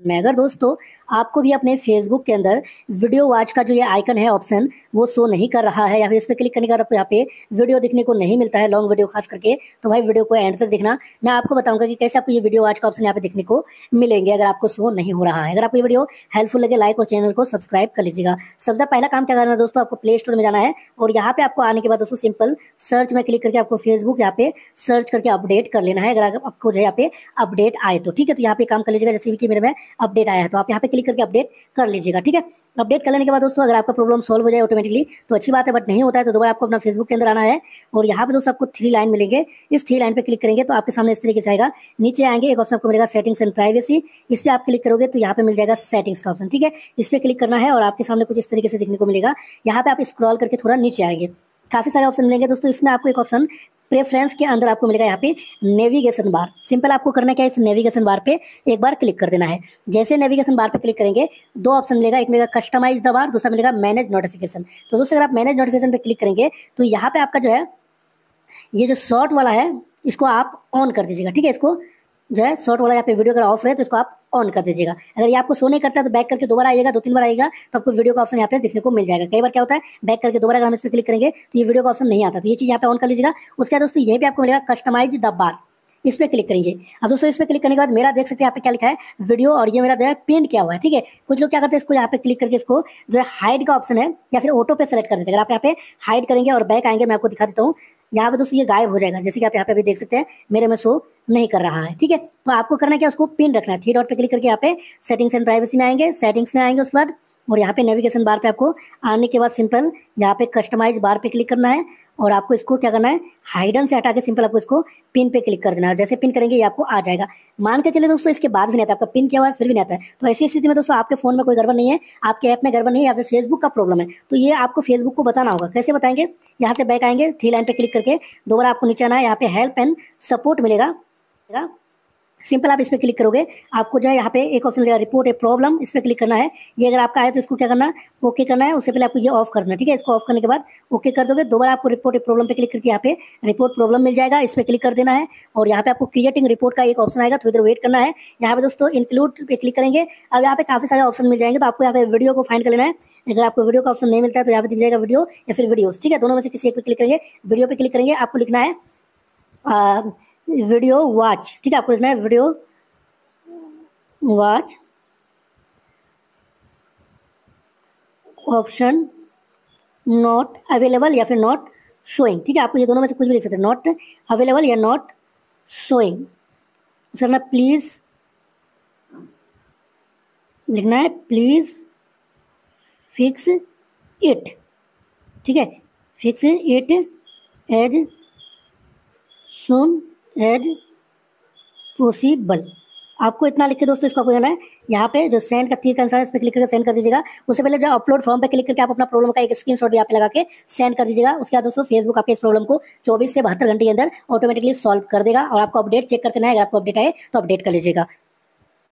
अगर दोस्तों आपको भी अपने फेसबुक के अंदर वीडियो वॉच का जो ये आइकन है ऑप्शन वो शो नहीं कर रहा है या फिर इस पर क्लिक करने के आपको यहाँ पे वीडियो देखने को नहीं मिलता है लॉन्ग वीडियो खास करके तो भाई वीडियो को एंड तक देखना। मैं आपको बताऊँगा कि कैसे आपको ये वीडियो वॉच का ऑप्शन यहाँ पे देखने को मिलेंगे अगर आपको शो नहीं हो रहा है। अगर आपको ये वीडियो हेल्पफुल लगे लाइक और चैनल को सब्सक्राइब कर लीजिएगा। सबसे पहला काम क्या करना है दोस्तों, आपको प्ले स्टोर में जाना है और यहाँ पे आपको आने के बाद दोस्तों सिंपल सर्च में क्लिक करके आपको फेसबुक यहाँ पे सर्च करके अपडेट कर लेना है। अगर आपको जो है यहाँ पे अपडेट आए तो ठीक है? तो यहाँ पे काम कर लीजिएगा, जैसे कि मेरे में अपडेट आया है। तो आप यहाँ पे क्लिक करके अपडेट कर लीजिएगा, ठीक है? अपडेट कर लेने के बाद दोस्तों, अगर आपका प्रॉब्लम सॉल्व हो जाए ऑटोमेटिकली तो अच्छी बात है बट नहीं होता है तो दोबारा आपको अपना फेसबुक के अंदर आना है। और यहाँ पे दोस्तों आपको थ्री लाइन मिलेंगे। इस थ्री लाइन पर क्लिक करेंगे तो आपके सामने इस तरीके से आएगा। नीचे आएँगे, एक ऑप्शन आपको मिलेगा सेटिंग्स एंड प्राइवेसी इस पर आप क्लिक करोगे तो यहाँ पे मिल जाएगा सेटिंग्स का ऑप्शन ठीक है? इस पर क्लिक करना है और आपके सामने कुछ इस तरीके से देखने को मिलेगा। यहाँ पे आप स्क्रॉल करके थोड़ा नीचे आएँगे। काफ़ी सारे ऑप्शन मिलेंगे दोस्तों। इसमें आपको एक ऑप्शन प्रेफरेंस के अंदर आपको मिलेगा यहाँ पे नेविगेशन बार सिंपल आपको करना क्या है इस नेविगेशन बार पे? एक बार क्लिक कर देना है। जैसे नेविगेशन बार पे क्लिक करेंगे, दो ऑप्शन मिलेगा। एक मिलेगा कस्टमाइज द बार दूसरा मिलेगा मैनेज नोटिफिकेशन तो दोस्तों, अगर आप मैनेज नोटिफिकेशन पे क्लिक करेंगे तो यहाँ पे आपका जो है, ये जो शॉर्ट वाला है, इसको आप ऑन कर दीजिएगा। ठीक है, इसको जो है शॉर्ट वाला यहाँ पे वीडियो अगर ऑफ़ रहे तो इसको आप ऑन कर दीजिएगा। अगर ये आपको शो नहीं करता तो बैक करके दोबारा आएगा दो तीन बार आएगा तो आपको वीडियो का ऑप्शन यहाँ पे देखने को मिल जाएगा। कई बार क्या होता है बैक करके दोबारा अगर हम इस पर क्लिक करेंगे तो ये वीडियो का ऑप्शन नहीं आता। तो ये चीज़ यहाँ पे ऑन कर लीजिएगा। उसके बाद दोस्तों ये भी आपको मिलेगा कस्टमाइज द बार इस पर क्लिक करेंगे। अब दोस्तों, इस पर क्लिक करने के बाद मेरा देख सकते हैं यहाँ पे क्या लिखा है? वीडियो और ये मेरा जो है पिन किया हुआ है, ठीक है? कुछ लोग क्या करते हैं इसको यहाँ पे क्लिक करके इसको जो है हाइड का ऑप्शन है या फिर ऑटो पे सेलेक्ट कर देते हैं। अगर आप यहाँ पे हाइड करेंगे और बैक आएँगे, मैं आपको दिखा देता हूँ। यहाँ पे दोस्तों ये गायब हो जाएगा। जैसे कि आप यहाँ पे अभी देख सकते हैं, मेरे में शो नहीं कर रहा है, ठीक है? तो आपको करना क्या उसको पिन रखना है। थ्री डॉट पे क्लिक करके यहाँ पे सेटिंग्स एंड प्राइवेसी में आएँगे। सेटिंग्स में आएँगे, उसके बाद और यहाँ पे नेविगेशन बार पे आपको आने के बाद सिंपल यहाँ पे कस्टमाइज बार पे क्लिक करना है और आपको इसको क्या करना है? हाइडन से हटा के सिंपल आपको इसको पिन पे क्लिक कर देना है। जैसे पिन करेंगे, ये आपको आ जाएगा। मान के चले दोस्तों, इसके बाद भी नहीं आता आपका पिन किया हुआ है? फिर भी नहीं आता है। तो ऐसी स्थिति में दोस्तों, आपके फ़ोन में कोई गड़बड़ नहीं है। आपके ऐप में गड़बड़ नहीं है या फिर फेसबुक का प्रॉब्लम है। तो ये आपको फेसबुक को बताना होगा। कैसे बताएँगे? यहाँ से बैक आएँगे थ्री लाइन पे क्लिक करके दोबारा आपको नीचे आना है। यहाँ पे हेल्प एंड सपोर्ट मिलेगा। सिंपल आप इस पर क्लिक करोगे, आपको जो है यहाँ पे एक ऑप्शन मिलेगा रिपोर्ट ए प्रॉब्लम इस पर क्लिक करना है। ये अगर आपका है तो इसको क्या करना ओके करना है, उससे पहले आपको ये ऑफ़ करना है, ठीक है? इसको ऑफ़ करने के बाद ओके कर दोगे, दोबारा आपको रिपोर्ट ए प्रॉब्लम पे क्लिक करके यहाँ पे रिपोर्ट प्रॉब्लम मिल जाएगा, इस पर क्लिक कर देना है। और यहाँ पे आपको क्रिएटिंग रिपोर्ट का एक ऑप्शन आएगा थोड़ी देर वेट करना है। यहाँ पे दोस्तों इंक्लूड पे क्लिक करेंगे। अब यहाँ पे काफ़ी सारे ऑप्शन मिल जाएँगे तो आपको यहाँ पे वीडियो को फाइंड कर लेना है। अगर आपको वीडियो का ऑप्शन नहीं मिलता है तो यहाँ पे दिख जाएगा वीडियो या फिर वीडियो ठीक है? दोनों में से किसी एक पे क्लिक करेंगे वीडियो पे क्लिक करेंगे, आपको लिखना है वीडियो वॉच ठीक है, आपको लिखना है video watch option not available या फिर नॉट शोइंग ठीक है आपको ये दोनों में से कुछ भी लिख सकते हैं नॉट अवेलेबल या नॉट शोइंग सर ना प्लीज़ लिखना है प्लीज़ फिक्स इट ठीक है fix it as soon as possible आपको इतना लिख के दोस्तों इसको आपको जाना है। यहाँ पे जो सेंड का तीर का आंसर है इस पर क्लिक करके सेंड कर दीजिएगा। उससे पहले जो अपलोड फॉर्म पे क्लिक करके आप अपना प्रॉब्लम का एक स्क्रीनशॉट भी यहाँ पे लगा के सेंड कर दीजिएगा। उसके बाद दोस्तों फेसबुक आपके इस प्रॉब्लम को चौबीस से बहत्तर घंटे के अंदर ऑटोमेटिकली सॉल्व कर देगा और आपको अपडेट चेक करते ना अगर आपको अपडेट आए तो अपडेट कर लीजिएगा।